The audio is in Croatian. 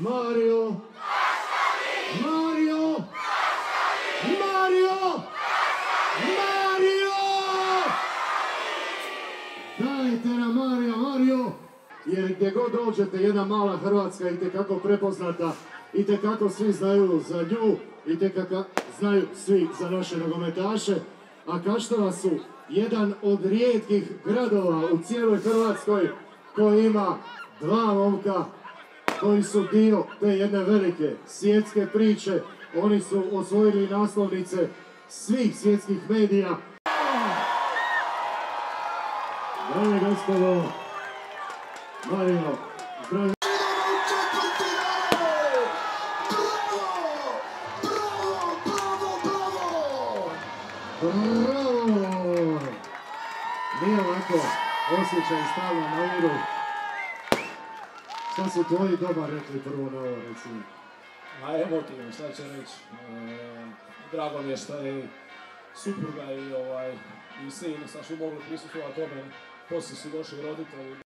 Mario! Mario! Mario! Mario! Dajte nam Mario, Mario! Jer gdje god dođete, jedna mala Hrvatska i itekako prepoznata, i itekako svi znaju za nju, i itekako znaju svi za naše nogometaše, a Kaštova su jedan od rijetkih gradova u cijeloj Hrvatskoj koji ima dva momka koji su dio te jedne velike svjetske priče. Oni su osvojili naslovnice svih svjetskih medija. Dame gospodo, Marino, zdravo. Bravo! Nije ovako osjećaj stalno na miru. Šta su tvoji dobar rekli prvo na ovo, recimo? Ma emotivno, šta će reći. E, drago mi je što je supruga i, ovaj, i sin, sa što mogli prisustvovati tome. Poslije su došli roditelji.